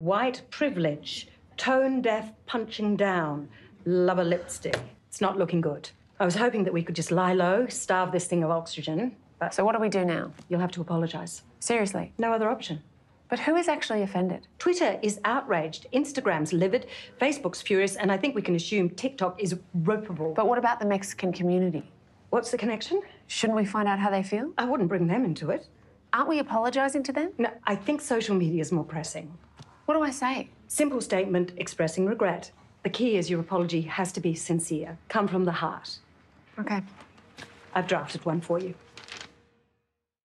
White privilege, tone deaf punching down, lubber lipstick. It's not looking good. I was hoping that we could just lie low, starve this thing of oxygen, but So what do we do now? you'll have to apologise. Seriously. No other option. But who is actually offended? Twitter is outraged, Instagram's livid, Facebook's furious, and I think we can assume TikTok is ropeable. But what about the Mexican community? what's the connection? Shouldn't we find out how they feel? I wouldn't bring them into it. Aren't we apologising to them? No, I think social media is more pressing. What do I say? Simple statement expressing regret. The key is your apology has to be sincere, come from the heart. Okay. I've drafted one for you.